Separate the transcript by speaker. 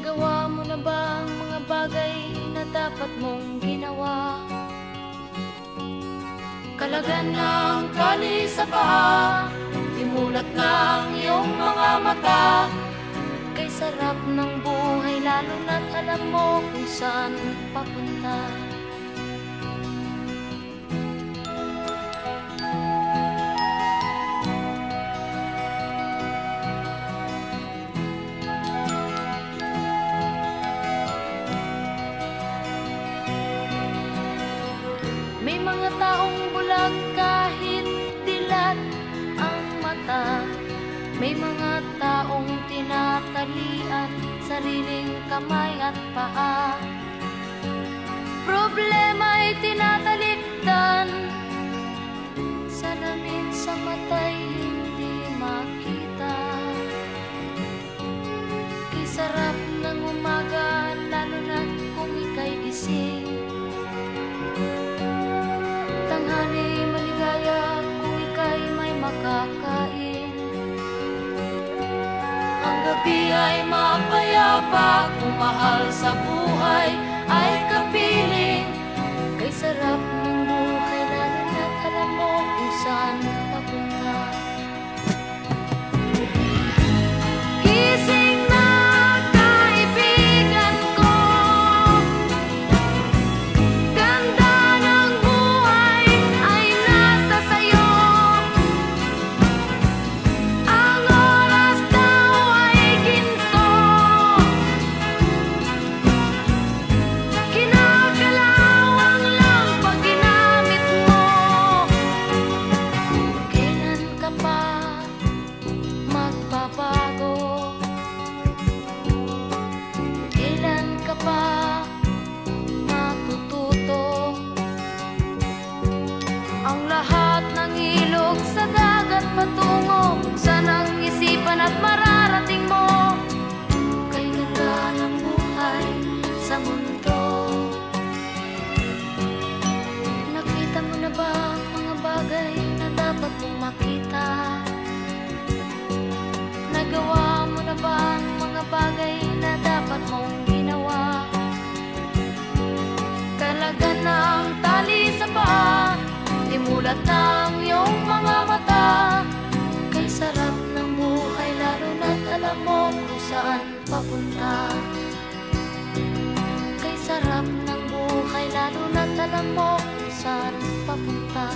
Speaker 1: Nagawa mo na ba ang mga bagay na dapat mong ginawa? Kalagan ng tali sa paa Imulat ng iyong mga mata Kay sarap ng buhay lalo na't alam mo kung saan papunta May mga taong tinatalian sariling kamay at paa. Problema'y tinatalikdan. Salamin sa mata'y hindi makita. Kay sarap ng Ang gabi ay mapayapa kung mahal sa buhay ay patungo mo kung saan papunta. Kay sarap ng buhay lalo na't alam mo kung saan papunta